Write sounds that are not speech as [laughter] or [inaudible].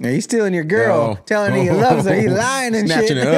Yeah, he's stealing your girl, no. telling her he loves her. He [laughs] lying and Snatching shit. it